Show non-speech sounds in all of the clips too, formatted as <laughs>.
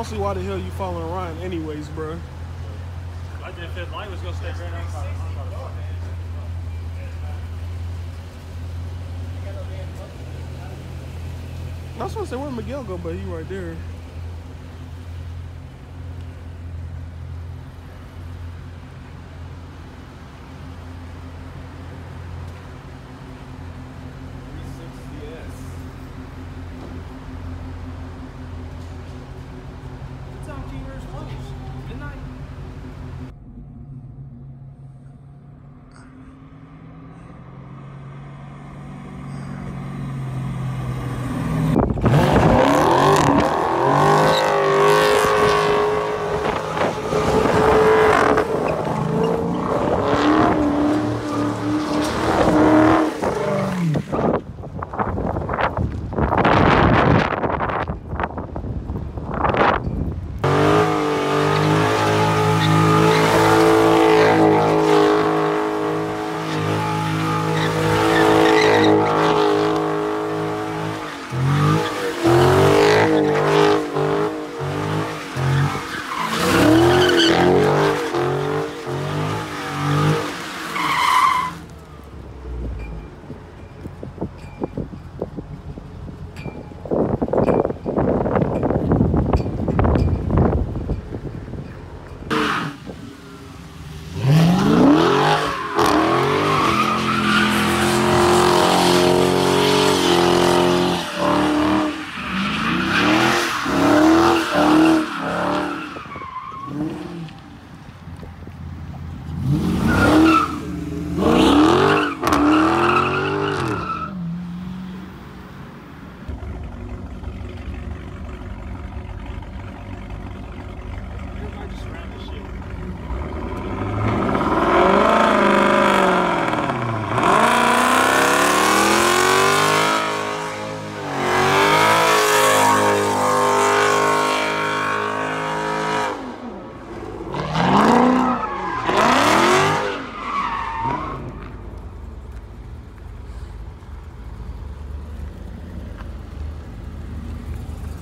Don't see why the hell you following Ryan anyways, bro. I did fit. Mine was gonna stay right outside. I was gonna say where Miguel go, but he right there. Mm-hmm.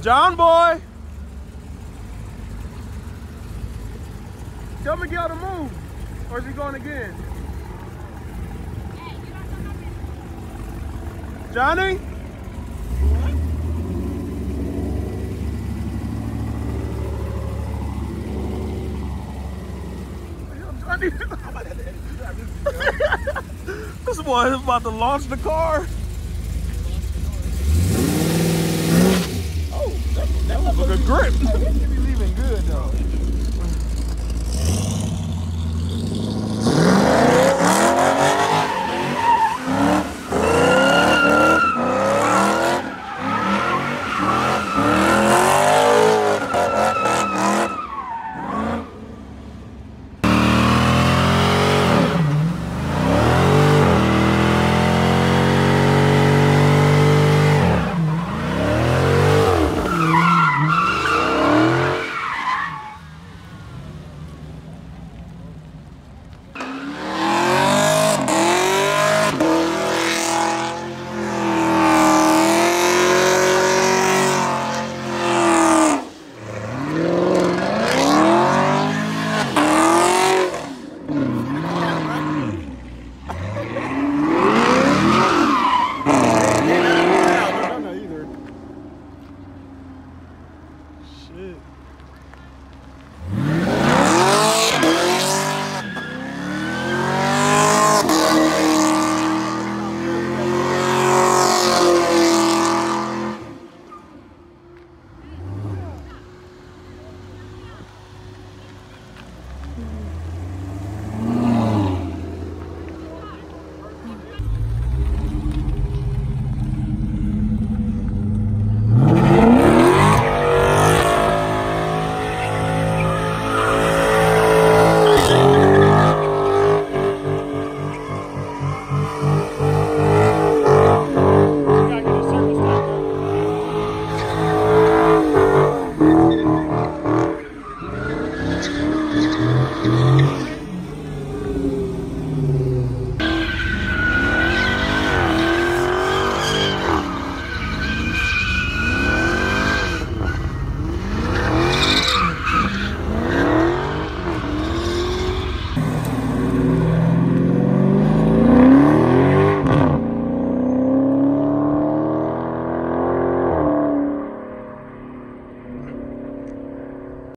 John boy. Tell Miguel to move. Or is he going again? Johnny? <laughs> This boy is about to launch the car. That was, a good grip. Leaving good though.